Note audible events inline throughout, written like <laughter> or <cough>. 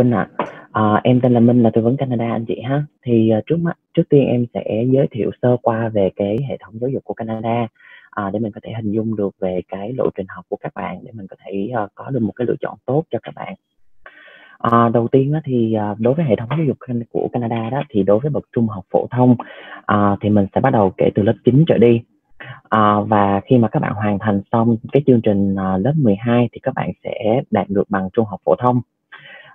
Minh ạ. À, em tên là Minh là tư vấn Canada anh chị ha. Thì à, trước mắt trước tiên em sẽ giới thiệu sơ qua về cái hệ thống giáo dục của Canada à, để mình có thể hình dung được về cái lộ trình học của các bạn để mình có thể uh, có được một cái lựa chọn tốt cho các bạn. À, đầu tiên đó thì uh, đối với hệ thống giáo dục của Canada đó thì đối với bậc trung học phổ thông uh, thì mình sẽ bắt đầu kể từ lớp 9 trở đi. À, và khi mà các bạn hoàn thành xong cái chương trình à, lớp 12 thì các bạn sẽ đạt được bằng trung học phổ thông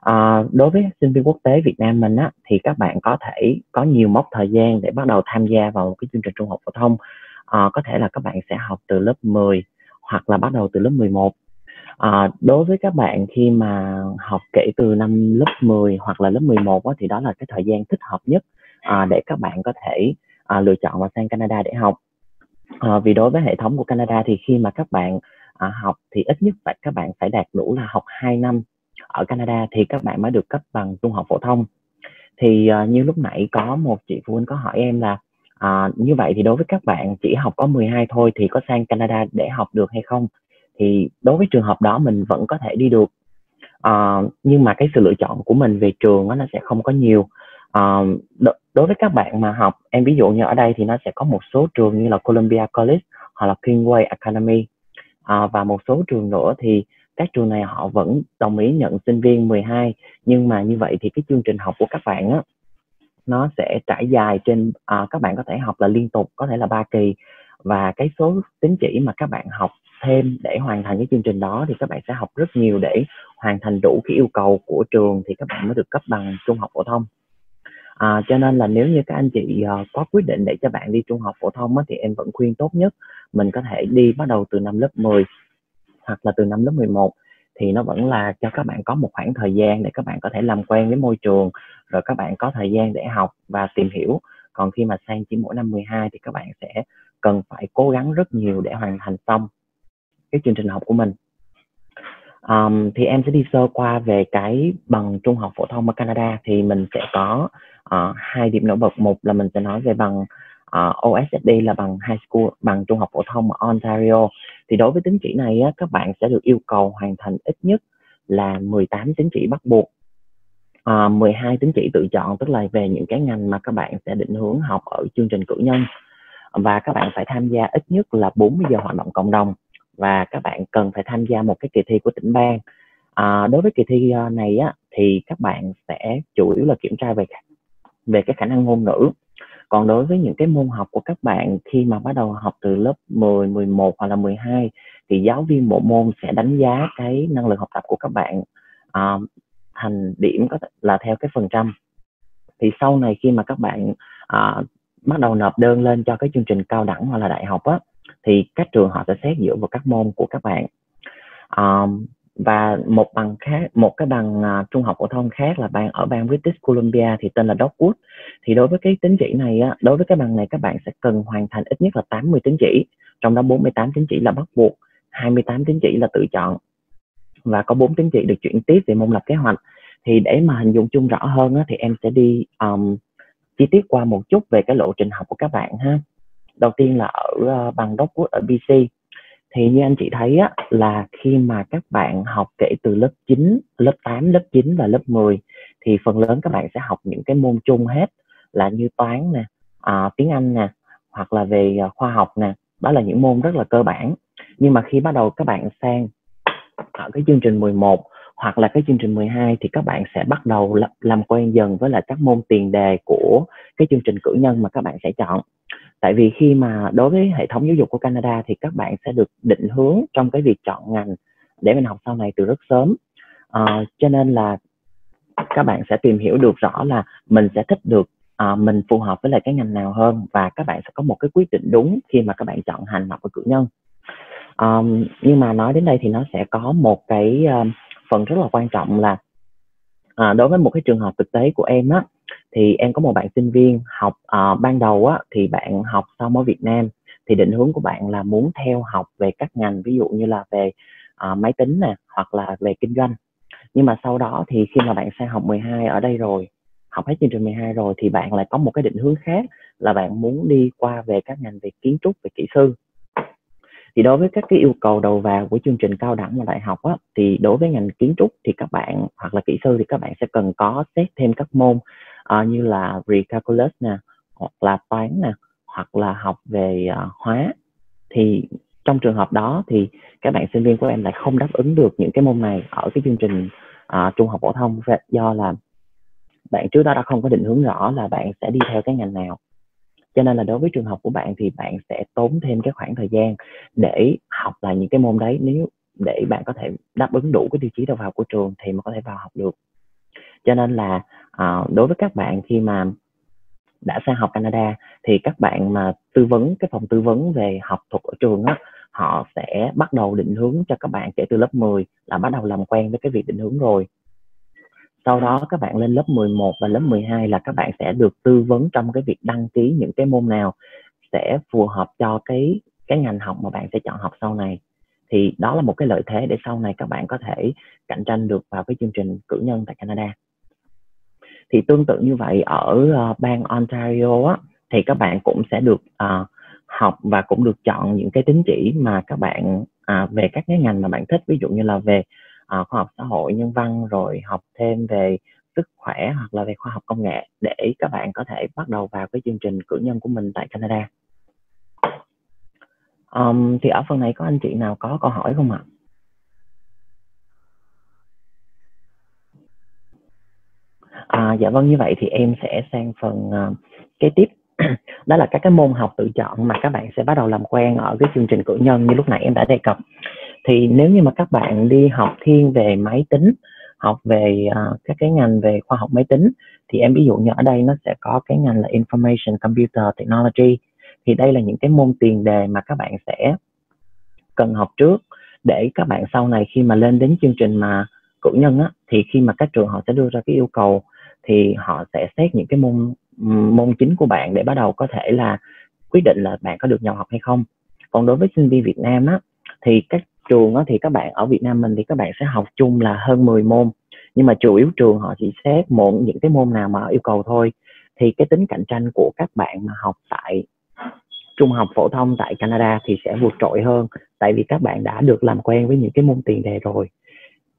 À, đối với sinh viên quốc tế Việt Nam mình á, thì các bạn có thể có nhiều mốc thời gian để bắt đầu tham gia vào một cái chương trình trung học phổ thông. À, có thể là các bạn sẽ học từ lớp 10 hoặc là bắt đầu từ lớp 11. À, ờ, đối với các bạn khi mà học kể từ năm lớp 10 hoặc là lớp 11 á, thì đó là cái thời gian thích hợp nhất à, để các bạn có thể à, lựa chọn và sang Canada để học. À, vì đối với hệ thống của Canada thì khi mà các bạn à, học thì ít nhất phải các bạn phải đạt đủ là học 2 năm ở Canada thì các bạn mới được cấp bằng trung học phổ thông. Thì uh, như lúc nãy có một chị phụ huynh có hỏi em là uh, như vậy thì đối với các bạn chỉ học có 12 thôi thì có sang Canada để học được hay không? Thì đối với trường hợp đó mình vẫn có thể đi được. Uh, nhưng mà cái sự lựa chọn của mình về trường đó, nó sẽ không có nhiều. Uh, đối với các bạn mà học em ví dụ như ở đây thì nó sẽ có một số trường như là Columbia College hoặc là Kingway Academy. Uh, và một số trường nữa thì các trường này họ vẫn đồng ý nhận sinh viên 12 nhưng mà như vậy thì cái chương trình học của các bạn á nó sẽ trải dài trên à, các bạn có thể học là liên tục có thể là ba kỳ. Và cái số tín chỉ mà các bạn học thêm để hoàn thành cái chương trình đó thì các bạn sẽ học rất nhiều để hoàn thành đủ cái yêu cầu của trường thì các bạn mới được cấp bằng trung học phổ thông. À, cho nên là nếu như các anh chị uh, có quyết định để cho bạn đi trung học phổ thông á, thì em vẫn khuyên tốt nhất mình có thể đi bắt đầu từ năm lớp 10 hoặc là từ năm lớp 11 thì nó vẫn là cho các bạn có một khoảng thời gian để các bạn có thể làm quen với môi trường rồi các bạn có thời gian để học và tìm hiểu. Còn khi mà sang chỉ mỗi năm 12 thì các bạn sẽ cần phải cố gắng rất nhiều để hoàn thành xong cái chương trình học của mình. Um, thì em sẽ đi sơ qua về cái bằng trung học phổ thông ở Canada. Thì mình sẽ có uh, hai điểm nổi bật. Một là mình sẽ nói về bằng Ờ, uh, OSSD là bằng high school bằng trung học phổ thông ở Ontario. Thì đối với tín chỉ này á, các bạn sẽ được yêu cầu hoàn thành ít nhất là 18 tín chỉ bắt buộc. Ờ, uh, 12 tín chỉ tự chọn tức là về những cái ngành mà các bạn sẽ định hướng học ở chương trình cử nhân. Và các bạn phải tham gia ít nhất là 40 giờ hoạt động cộng đồng. Và các bạn cần phải tham gia một cái kỳ thi của tỉnh bang. À, đối với kỳ thi này á, thì các bạn sẽ chủ yếu là kiểm tra về về cái khả năng ngôn ngữ còn đối với những cái môn học của các bạn khi mà bắt đầu học từ lớp 10, 11 hoặc là 12 thì giáo viên bộ môn sẽ đánh giá cái năng lực học tập của các bạn uh, thành điểm có là theo cái phần trăm. Thì sau này khi mà các bạn uh, bắt đầu nộp đơn lên cho cái chương trình cao đẳng hoặc là đại học á thì các trường họ sẽ xét dựa vào các môn của các bạn. Um, và một bằng khác một cái bằng uh, trung học phổ thông khác là bang ở bang British Columbia thì tên là Dogwood thì đối với cái tín chỉ này á đối với cái bằng này các bạn sẽ cần hoàn thành ít nhất là 80 tín chỉ trong đó 48 tín chỉ là bắt buộc 28 tín chỉ là tự chọn và có 4 tín chỉ được chuyển tiếp về môn lập kế hoạch. Thì để mà hình dung chung rõ hơn á, thì em sẽ đi um, chi tiết qua một chút về cái lộ trình học của các bạn ha. Đầu tiên là ở uh, bằng Dogwood ở BC thì như anh chị thấy á, là khi mà các bạn học kể từ lớp 9, lớp 8, lớp 9 và lớp 10 thì phần lớn các bạn sẽ học những cái môn chung hết là như toán nè, à, tiếng Anh nè, hoặc là về à, khoa học nè. Đó là những môn rất là cơ bản. Nhưng mà khi bắt đầu các bạn sang ở cái chương trình 11 hoặc là cái chương trình 12 thì các bạn sẽ bắt đầu làm quen dần với là các môn tiền đề của cái chương trình cử nhân mà các bạn sẽ chọn tại vì khi mà đối với hệ thống giáo dục của Canada thì các bạn sẽ được định hướng trong cái việc chọn ngành để mình học sau này từ rất sớm. À, cho nên là các bạn sẽ tìm hiểu được rõ là mình sẽ thích được à, mình phù hợp với lại cái ngành nào hơn và các bạn sẽ có một cái quyết định đúng khi mà các bạn chọn hành học ở cử nhân. Um, nhưng mà nói đến đây thì nó sẽ có một cái uh, phần rất là quan trọng là à, đối với một cái trường hợp thực tế của em á thì em có một bạn sinh viên học uh, ban đầu á thì bạn học xong ở Việt Nam. Thì định hướng của bạn là muốn theo học về các ngành ví dụ như là về uh, máy tính nè hoặc là về kinh doanh. Nhưng mà sau đó thì khi mà bạn sang học 12 ở đây rồi học hết chương trình 12 rồi thì bạn lại có một cái định hướng khác là bạn muốn đi qua về các ngành về kiến trúc về kỹ sư. Thì đối với các cái yêu cầu đầu vào của chương trình cao đẳng và đại học á, thì đối với ngành kiến trúc thì các bạn hoặc là kỹ sư thì các bạn sẽ cần có xét thêm các môn à, như là recalculus nè hoặc là toán nè hoặc là học về uh, hóa. Thì trong trường hợp đó thì các bạn sinh viên của em lại không đáp ứng được những cái môn này ở cái chương trình uh, trung học phổ thông do là bạn trước đó đã không có định hướng rõ là bạn sẽ đi theo cái ngành nào. Cho nên là đối với trường học của bạn thì bạn sẽ tốn thêm cái khoảng thời gian để học lại những cái môn đấy. Nếu để bạn có thể đáp ứng đủ cái tiêu chí đầu vào của trường thì mới có thể vào học được. Cho nên là à, đối với các bạn khi mà đã sang học Canada thì các bạn mà tư vấn cái phòng tư vấn về học thuật ở trường á họ sẽ bắt đầu định hướng cho các bạn kể từ lớp 10 là bắt đầu làm quen với cái việc định hướng rồi. Sau đó các bạn lên lớp 11 và lớp 12 là các bạn sẽ được tư vấn trong cái việc đăng ký những cái môn nào sẽ phù hợp cho cái cái ngành học mà bạn sẽ chọn học sau này. Thì đó là một cái lợi thế để sau này các bạn có thể cạnh tranh được vào cái chương trình cử nhân tại Canada thì tương tự như vậy ở uh, bang Ontario á thì các bạn cũng sẽ được uh, học và cũng được chọn những cái tín chỉ mà các bạn uh, về các cái ngành mà bạn thích ví dụ như là về uh, khoa học xã hội nhân văn rồi học thêm về sức khỏe hoặc là về khoa học công nghệ để các bạn có thể bắt đầu vào cái chương trình cử nhân của mình tại Canada. Um, thì ở phần này có anh chị nào có câu hỏi không ạ? À, À, dạ vâng như vậy thì em sẽ sang phần uh, kế tiếp. <clears throat> Đó là các cái môn học tự chọn mà các bạn sẽ bắt đầu làm quen ở cái chương trình cử nhân như lúc nãy em đã đề cập. Thì nếu như mà các bạn đi học thiên về máy tính học về uh, các cái ngành về khoa học máy tính thì em ví dụ như ở đây nó sẽ có cái ngành là information computer technology. Thì đây là những cái môn tiền đề mà các bạn sẽ cần học trước để các bạn sau này khi mà lên đến chương trình mà cử nhân á thì khi mà các trường họ sẽ đưa ra cái yêu cầu thì họ sẽ xét những cái môn môn chính của bạn để bắt đầu có thể là quyết định là bạn có được nhập học hay không. Còn đối với sinh viên Việt Nam á thì các trường á, thì các bạn ở Việt Nam mình thì các bạn sẽ học chung là hơn 10 môn. Nhưng mà chủ yếu trường họ chỉ xét một những cái môn nào mà yêu cầu thôi. Thì cái tính cạnh tranh của các bạn mà học tại trung học phổ thông tại Canada thì sẽ vượt trội hơn. Tại vì các bạn đã được làm quen với những cái môn tiền đề rồi.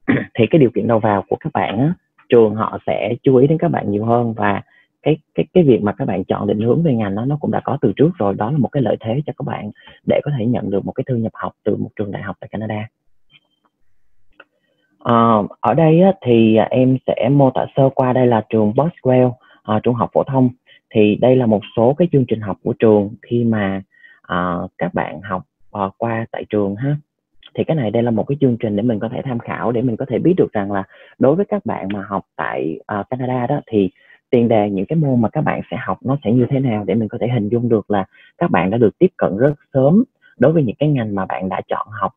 <clears throat> Thì cái điều kiện đầu vào của các bạn á, trường họ sẽ chú ý đến các bạn nhiều hơn và cái cái cái việc mà các bạn chọn định hướng về ngành nó nó cũng đã có từ trước rồi. Đó là một cái lợi thế cho các bạn để có thể nhận được một cái thư nhập học từ một trường đại học tại Canada. À, ở đây á, thì em sẽ mô tả sơ qua đây là trường Boswell à, trung học phổ thông. Thì đây là một số cái chương trình học của trường khi mà à, các bạn học à, qua tại trường ha thì cái này đây là một cái chương trình để mình có thể tham khảo để mình có thể biết được rằng là đối với các bạn mà học tại uh, Canada đó thì tiền đề những cái môn mà các bạn sẽ học nó sẽ như thế nào để mình có thể hình dung được là các bạn đã được tiếp cận rất sớm đối với những cái ngành mà bạn đã chọn học.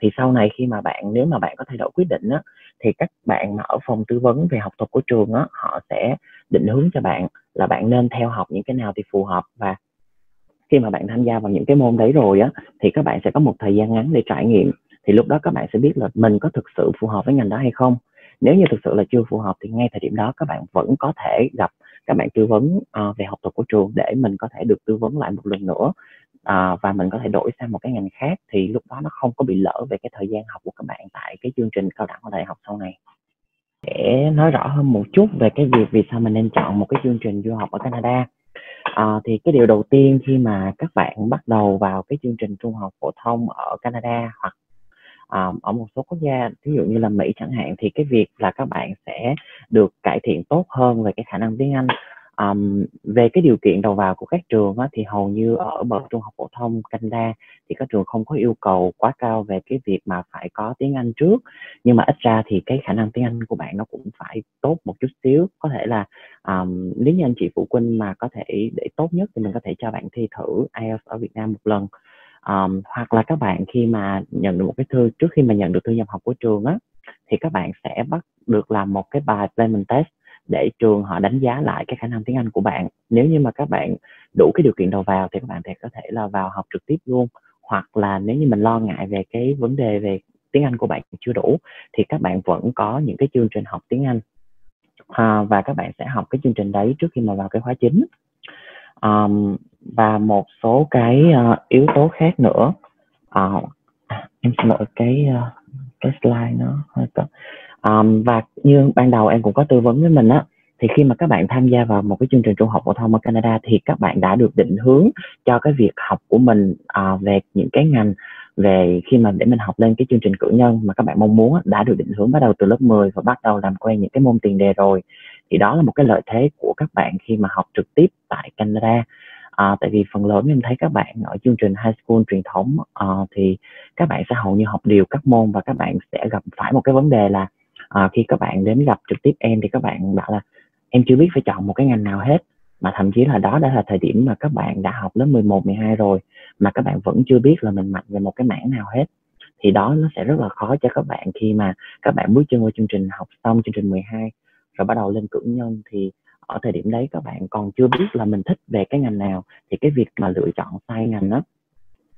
Thì sau này khi mà bạn nếu mà bạn có thay đổi quyết định á thì các bạn mà ở phòng tư vấn về học thuật của trường á họ sẽ định hướng cho bạn là bạn nên theo học những cái nào thì phù hợp. Và khi mà bạn tham gia vào những cái môn đấy rồi á thì các bạn sẽ có một thời gian ngắn để trải nghiệm thì lúc đó các bạn sẽ biết là mình có thực sự phù hợp với ngành đó hay không. Nếu như thực sự là chưa phù hợp thì ngay thời điểm đó các bạn vẫn có thể gặp các bạn tư vấn uh, về học thuật của trường để mình có thể được tư vấn lại một lần nữa uh, và mình có thể đổi sang một cái ngành khác thì lúc đó nó không có bị lỡ về cái thời gian học của các bạn tại cái chương trình cao đẳng hoặc đại học sau này. Để nói rõ hơn một chút về cái việc vì sao mình nên chọn một cái chương trình du học ở Canada. À, thì cái điều đầu tiên khi mà các bạn bắt đầu vào cái chương trình trung học phổ thông ở Canada hoặc à, ở một số quốc gia ví dụ như là Mỹ chẳng hạn thì cái việc là các bạn sẽ được cải thiện tốt hơn về cái khả năng tiếng Anh. Um, về cái điều kiện đầu vào của các trường á, thì hầu như ở bậc trung học phổ thông Canada thì các trường không có yêu cầu quá cao về cái việc mà phải có tiếng Anh trước. Nhưng mà ít ra thì cái khả năng tiếng Anh của bạn nó cũng phải tốt một chút xíu. Có thể là um, nếu như anh chị phụ huynh mà có thể để tốt nhất thì mình có thể cho bạn thi thử IELTS ở Việt Nam một lần um, hoặc là các bạn khi mà nhận được một cái thư trước khi mà nhận được thư nhập học của trường á thì các bạn sẽ bắt được làm một cái bài placement test để trường họ đánh giá lại cái khả năng tiếng Anh của bạn. Nếu như mà các bạn đủ cái điều kiện đầu vào thì các bạn có thể là vào học trực tiếp luôn. Hoặc là nếu như mình lo ngại về cái vấn đề về tiếng Anh của bạn chưa đủ thì các bạn vẫn có những cái chương trình học tiếng Anh. À, và các bạn sẽ học cái chương trình đấy trước khi mà vào cái khóa chính um, và một số cái uh, yếu tố khác nữa. Uh, em xin lỗi cái uh, cái slide nó hơi cập um, và như ban đầu em cũng có tư vấn với mình á thì khi mà các bạn tham gia vào một cái chương trình trung học phổ thông ở Canada thì các bạn đã được định hướng cho cái việc học của mình uh, về những cái ngành về khi mà để mình học lên cái chương trình cử nhân mà các bạn mong muốn đã được định hướng bắt đầu từ lớp 10 và bắt đầu làm quen những cái môn tiền đề rồi thì đó là một cái lợi thế của các bạn khi mà học trực tiếp tại Canada à, tại vì phần lớn em thấy các bạn ở chương trình high school truyền thống à, thì các bạn sẽ hầu như học đều các môn và các bạn sẽ gặp phải một cái vấn đề là à, khi các bạn đến gặp trực tiếp em thì các bạn bảo là em chưa biết phải chọn một cái ngành nào hết mà thậm chí là đó đã là thời điểm mà các bạn đã học lớp 11, 12 rồi mà các bạn vẫn chưa biết là mình mạnh về một cái mảng nào hết thì đó nó sẽ rất là khó cho các bạn khi mà các bạn bước chân vào chương trình học xong chương trình 12 rồi bắt đầu lên cử nhân thì ở thời điểm đấy các bạn còn chưa biết là mình thích về cái ngành nào thì cái việc mà lựa chọn sai ngành đó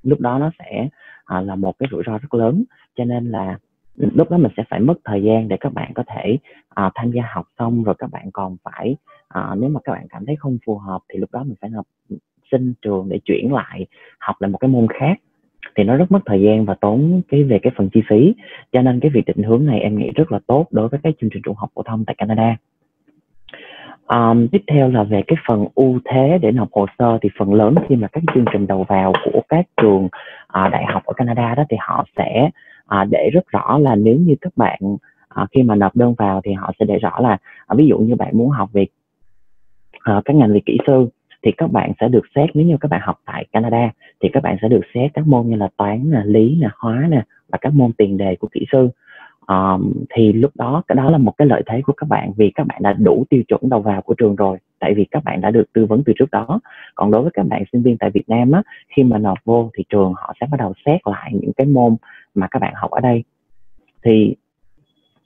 lúc đó nó sẽ à, là một cái rủi ro rất lớn. Cho nên là lúc đó mình sẽ phải mất thời gian để các bạn có thể à, tham gia học xong rồi các bạn còn phải à, nếu mà các bạn cảm thấy không phù hợp thì lúc đó mình phải học ừ, xin trường để chuyển lại học lại một cái môn khác thì nó rất mất thời gian và tốn cái về cái phần chi phí. Cho nên cái việc định hướng này em nghĩ rất là tốt đối với các chương trình trung học phổ thông tại Canada. Um, tiếp theo là về cái phần ưu thế để nộp hồ sơ. Thì phần lớn khi mà các chương trình đầu vào của các trường uh, đại học ở Canada đó thì họ sẽ uh, để rất rõ là nếu như các bạn à, khi mà nộp đơn vào thì họ sẽ để rõ là à, ví dụ như bạn muốn học về à, các ngành về kỹ sư thì các bạn sẽ được xét nếu như các bạn học tại Canada thì các bạn sẽ được xét các môn như là toán nè lý nè hóa nè và các môn tiền đề của kỹ sư. Um, thì lúc đó cái đó là một cái lợi thế của các bạn vì các bạn đã đủ tiêu chuẩn đầu vào của trường rồi tại vì các bạn đã được tư vấn từ trước đó. Còn đối với các bạn sinh viên tại Việt Nam á khi mà nộp vô thì trường họ sẽ bắt đầu xét lại những cái môn mà các bạn học ở đây. Thì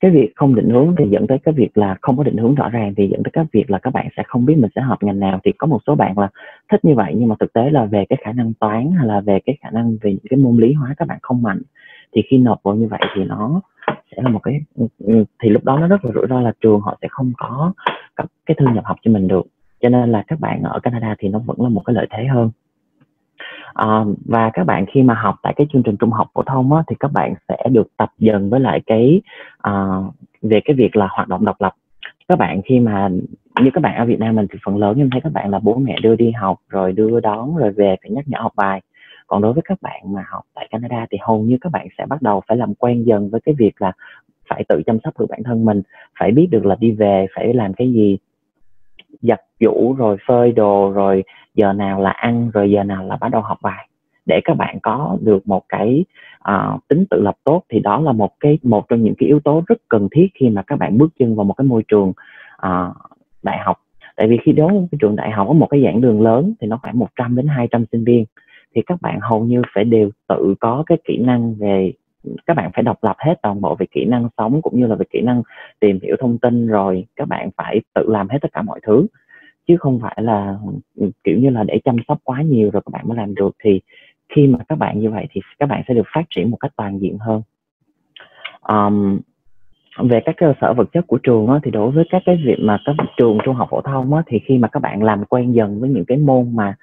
cái việc không định hướng thì dẫn tới cái việc là không có định hướng rõ ràng, thì dẫn tới cái việc là các bạn sẽ không biết mình sẽ học ngành nào. Thì có một số bạn là thích như vậy, nhưng mà thực tế là về cái khả năng toán hay là về cái khả năng về những cái môn lý hóa các bạn không mạnh, thì khi nộp vào như vậy thì nó sẽ là một cái ừ, ừ, thì lúc đó nó rất là rủi ro là trường họ sẽ không có cấp cái thư nhập học cho mình được. Cho nên là các bạn ở Canada thì nó vẫn là một cái lợi thế hơn à, và các bạn khi mà học tại cái chương trình trung học phổ thông á, thì các bạn sẽ được tập dần với lại cái à, về cái việc là hoạt động độc lập. Các bạn khi mà như các bạn ở Việt Nam mình thì phần lớn em thấy các bạn là bố mẹ đưa đi học rồi đưa đón rồi về phải nhắc nhở học bài. Còn đối với các bạn mà học tại Canada thì hầu như các bạn sẽ bắt đầu phải làm quen dần với cái việc là phải tự chăm sóc được bản thân mình phải biết được là đi về phải làm cái gì giặt giũ rồi phơi đồ rồi giờ nào là ăn rồi giờ nào là bắt đầu học bài. Để các bạn có được một cái uh, tính tự lập tốt thì đó là một cái một trong những cái yếu tố rất cần thiết khi mà các bạn bước chân vào một cái môi trường uh, đại học. Tại vì khi đó cái trường đại học có một cái giảng đường lớn thì nó khoảng 100 đến 200 sinh viên thì các bạn hầu như phải đều tự có cái kỹ năng về các bạn phải độc lập hết toàn bộ về kỹ năng sống cũng như là về kỹ năng tìm hiểu thông tin rồi các bạn phải tự làm hết tất cả mọi thứ. Chứ không phải là kiểu như là để chăm sóc quá nhiều rồi các bạn mới làm được thì khi mà các bạn như vậy thì các bạn sẽ được phát triển một cách toàn diện hơn. Um, về các cơ sở vật chất của trường đó, thì đối với các cái việc mà các trường trung học phổ thông đó, thì khi mà các bạn làm quen dần với những cái môn mà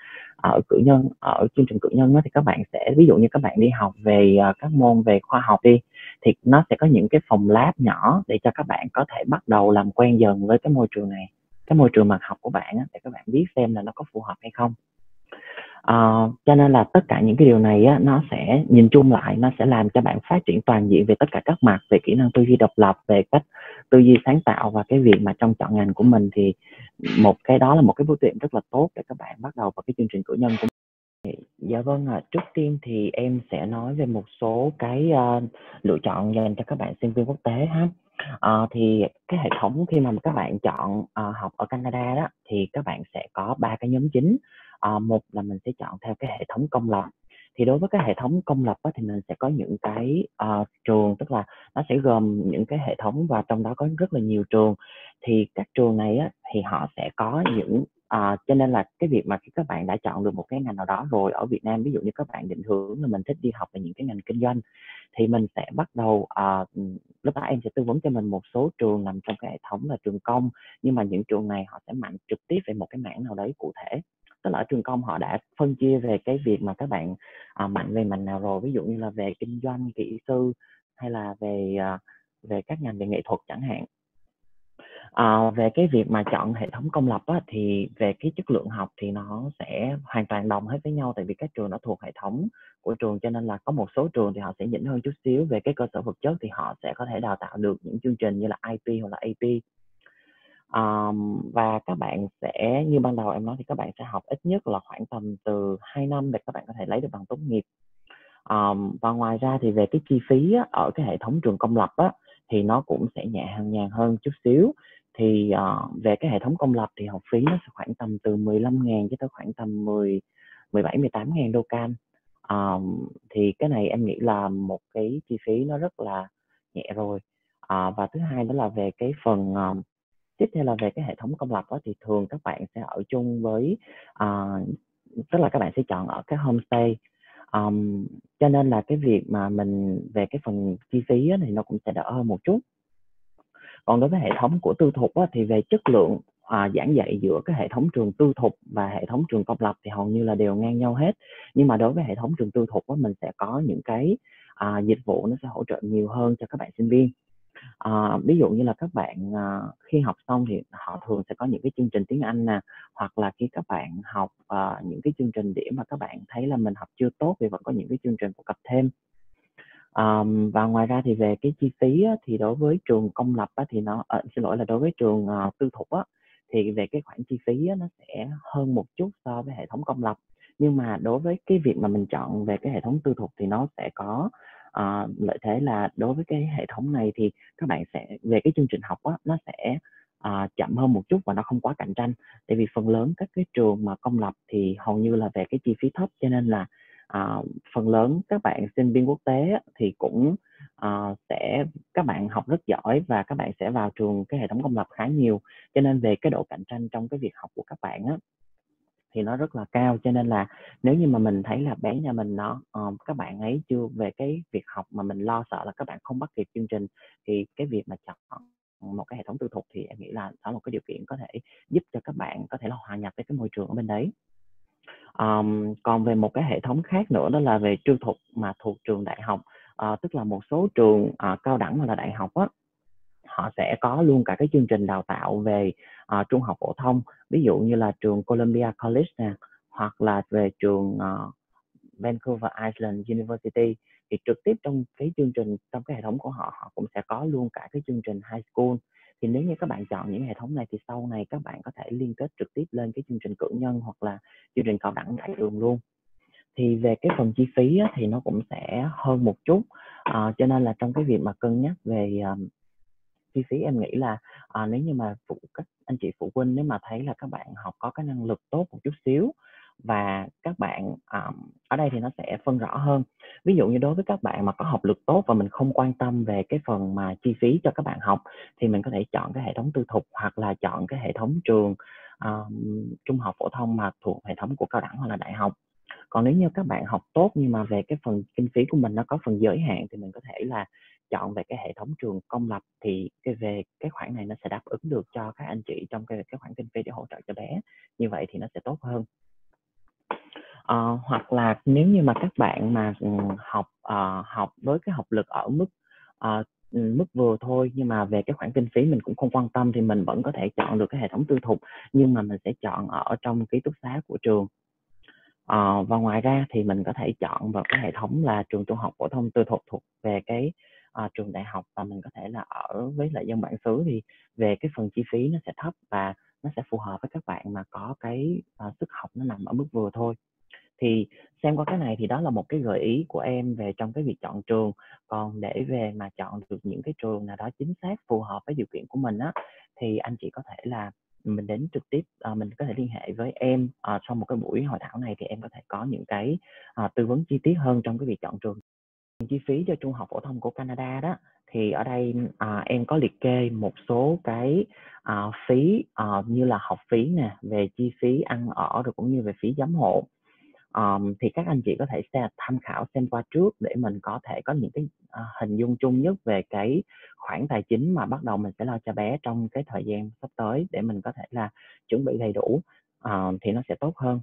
ở cử nhân ở chương trình cử nhân đó, thì các bạn sẽ ví dụ như các bạn đi học về uh, các môn về khoa học đi thì nó sẽ có những cái phòng lab nhỏ để cho các bạn có thể bắt đầu làm quen dần với cái môi trường này. Cái môi trường mặt học của bạn á, để các bạn biết xem là nó có phù hợp hay không uh, cho nên là tất cả những cái điều này á, nó sẽ nhìn chung lại nó sẽ làm cho bạn phát triển toàn diện về tất cả các mặt về kỹ năng tư duy độc lập về cách tư duy sáng tạo và cái việc mà trong chọn ngành của mình thì một cái đó là một cái bước đệm rất là tốt để các bạn bắt đầu vào cái chương trình cử nhân của mình. Dạ vâng ạ, à. trước tiên thì em sẽ nói về một số cái uh, lựa chọn dành cho các bạn sinh viên quốc tế ha. Uh, thì cái hệ thống khi mà các bạn chọn uh, học ở Canada đó thì các bạn sẽ có ba cái nhóm chính à, một là mình sẽ chọn theo cái hệ thống công lập. Thì đối với cái hệ thống công lập á, thì mình sẽ có những cái uh, trường tức là nó sẽ gồm những cái hệ thống và trong đó có rất là nhiều trường. Thì các trường này á, thì họ sẽ có những uh, cho nên là cái việc mà khi các bạn đã chọn được một cái ngành nào đó rồi ở Việt Nam ví dụ như các bạn định hướng là mình thích đi học về những cái ngành kinh doanh thì mình sẽ bắt đầu uh, lúc đó em sẽ tư vấn cho mình một số trường nằm trong cái hệ thống là trường công nhưng mà những trường này họ sẽ mạnh trực tiếp về một cái mảng nào đấy cụ thể tức là ở trường công họ đã phân chia về cái việc mà các bạn à, mạnh về ngành nào rồi ví dụ như là về kinh doanh kỹ sư hay là về à, về các ngành về nghệ thuật chẳng hạn. À, về cái việc mà chọn hệ thống công lập á, thì về cái chất lượng học thì nó sẽ hoàn toàn đồng hết với nhau tại vì các trường nó thuộc hệ thống của trường cho nên là có một số trường thì họ sẽ nhỉnh hơn chút xíu. Về cái cơ sở vật chất thì họ sẽ có thể đào tạo được những chương trình như là IP hoặc là AP um, và các bạn sẽ như ban đầu em nói thì các bạn sẽ học ít nhất là khoảng tầm từ 2 năm để các bạn có thể lấy được bằng tốt nghiệp. Um, và ngoài ra thì về cái chi phí á, ở cái hệ thống trường công lập á, thì nó cũng sẽ nhẹ hàng nhàn hơn chút xíu. Thì uh, về cái hệ thống công lập thì học phí nó sẽ khoảng tầm từ 15.000 cho tới khoảng tầm 10 17 18 ngàn đô can um, thì cái này em nghĩ là một cái chi phí nó rất là nhẹ rồi. Uh, và thứ hai đó là về cái phần um, tiếp theo là về cái hệ thống công lập đó, thì thường các bạn sẽ ở chung với uh, tức là các bạn sẽ chọn ở cái homestay. Um, cho nên là cái việc mà mình về cái phần chi phí á, thì nó cũng sẽ đỡ hơn một chút. Còn đối với hệ thống của tư thục á, thì về chất lượng à, giảng dạy giữa cái hệ thống trường tư thục và hệ thống trường công lập thì hầu như là đều ngang nhau hết. Nhưng mà đối với hệ thống trường tư thục á, mình sẽ có những cái à, dịch vụ nó sẽ hỗ trợ nhiều hơn cho các bạn sinh viên à, ví dụ như là các bạn à, khi học xong thì họ thường sẽ có những cái chương trình tiếng Anh nè hoặc là khi các bạn học à, những cái chương trình điểm mà các bạn thấy là mình học chưa tốt thì vẫn có những cái chương trình phổ cập thêm. À, và ngoài ra thì về cái chi phí á, thì đối với trường công lập á, thì nó à, xin lỗi là đối với trường à, tư thục á, thì về cái khoản chi phí á, nó sẽ hơn một chút so với hệ thống công lập. Nhưng mà đối với cái việc mà mình chọn về cái hệ thống tư thục thì nó sẽ có Ờ, lợi thế là đối với cái hệ thống này thì các bạn sẽ về cái chương trình học á, nó sẽ uh, chậm hơn một chút và nó không quá cạnh tranh. Tại vì phần lớn các cái trường mà công lập thì hầu như là về cái chi phí thấp cho nên là uh, phần lớn các bạn sinh viên quốc tế thì cũng uh, sẽ các bạn học rất giỏi và các bạn sẽ vào trường cái hệ thống công lập khá nhiều. Cho nên về cái độ cạnh tranh trong cái việc học của các bạn á, thì nó rất là cao. Cho nên là nếu như mà mình thấy là bé nhà mình nó uh, các bạn ấy chưa về cái việc học mà mình lo sợ là các bạn không bắt kịp chương trình thì cái việc mà chọn một cái hệ thống tư thục thì em nghĩ là đó là một cái điều kiện có thể giúp cho các bạn có thể là hòa nhập với cái môi trường ở bên đấy. Um, còn về một cái hệ thống khác nữa đó là về tư thục mà thuộc trường đại học uh, tức là một số trường uh, cao đẳng hoặc là đại học á họ sẽ có luôn cả cái chương trình đào tạo về uh, trung học phổ thông ví dụ như là trường Columbia College nè hoặc là về trường uh, Vancouver Island University thì trực tiếp trong cái chương trình trong cái hệ thống của họ họ cũng sẽ có luôn cả cái chương trình high school. Thì nếu như các bạn chọn những hệ thống này thì sau này các bạn có thể liên kết trực tiếp lên cái chương trình cử nhân hoặc là chương trình cao đẳng đại trường luôn. Thì về cái phần chi phí á, thì nó cũng sẽ hơn một chút. À, cho nên là trong cái việc mà cân nhắc về um, chi phí em nghĩ là à, nếu như mà phụ các anh chị phụ huynh nếu mà thấy là các bạn học có cái năng lực tốt một chút xíu và các bạn um, ở đây thì nó sẽ phân rõ hơn. Ví dụ như đối với các bạn mà có học lực tốt và mình không quan tâm về cái phần mà chi phí cho các bạn học thì mình có thể chọn cái hệ thống tư thục hoặc là chọn cái hệ thống trường um, trung học phổ thông mà thuộc hệ thống của cao đẳng hoặc là đại học. Còn nếu như các bạn học tốt nhưng mà về cái phần kinh phí của mình nó có phần giới hạn thì mình có thể là chọn về cái hệ thống trường công lập thì cái về cái khoản này nó sẽ đáp ứng được cho các anh chị trong cái cái khoản kinh phí để hỗ trợ cho bé. Như vậy thì nó sẽ tốt hơn. À, hoặc là nếu như mà các bạn mà ừ, học à, học với cái học lực ở mức à, mức vừa thôi nhưng mà về cái khoản kinh phí mình cũng không quan tâm thì mình vẫn có thể chọn được cái hệ thống tư thục nhưng mà mình sẽ chọn ở trong ký túc xá của trường. À, và ngoài ra thì mình có thể chọn vào cái hệ thống là trường trung học phổ thông tư thục thuộc về cái à, trường đại học và mình có thể là ở với lại dân bản xứ thì về cái phần chi phí nó sẽ thấp và nó sẽ phù hợp với các bạn mà có cái à, sức học nó nằm ở mức vừa thôi. Thì xem qua cái này thì đó là một cái gợi ý của em về trong cái việc chọn trường. Còn để về mà chọn được những cái trường nào đó chính xác phù hợp với điều kiện của mình á thì anh chị có thể là mình đến trực tiếp à, mình có thể liên hệ với em à, sau một cái buổi hội thảo này thì em có thể có những cái à, tư vấn chi tiết hơn trong cái việc chọn trường chi phí cho trung học phổ thông của Canada đó thì ở đây à, em có liệt kê một số cái à, phí à, như là học phí nè về chi phí ăn ở rồi cũng như về phí giám hộ um, thì các anh chị có thể xem, tham khảo xem qua trước để mình có thể có những cái uh, hình dung chung nhất về cái khoản tài chính mà bắt đầu mình sẽ lo cho bé trong cái thời gian sắp tới để mình có thể là chuẩn bị đầy đủ ờ, thì nó sẽ tốt hơn.